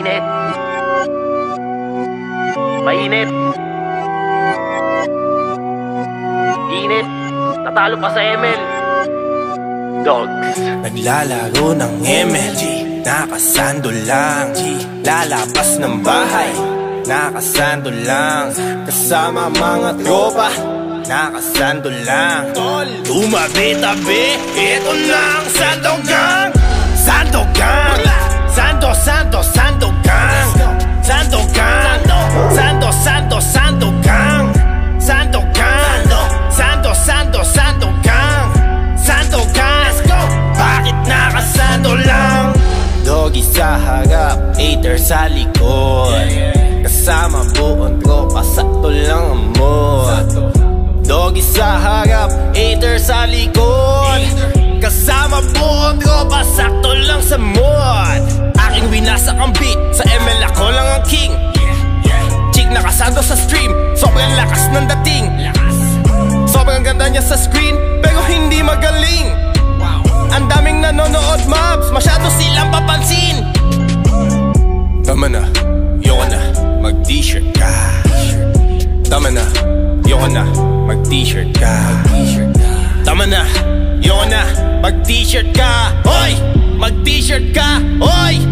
Mainit. Mainit. Init. Natalo pa sa ML. Dogs. Naglalaro ng ML Nakasando lang. Lalabas ng bahay. Nakasando lang. Kasama mga tropa. Nakasando lang. Tumabi-tabi Ito na ang Sandogang. Sandogang. Sando, Sando, Sandogang sa likod. Kasama buong tropa, sakto lang ang mood. Doggy sa harap, hater sa likod. Kasama buong tropa, sakto lang sa mood. Aking winasak ang beat, sa ML ako lang ang king. Chick nakasando sa stream, sobrang lakas ng dating. Sobrang ganda niya sa screen, pero hindi magaling. Ang daming nanonood mobs, masyado silang papansin Tama na, yoko na, mag-t-shirt ka. Tama na, yoko na, mag-t-shirt ka. Tama na, yoko na, mag-t-shirt ka. Hoy, mag-t-shirt ka, hoy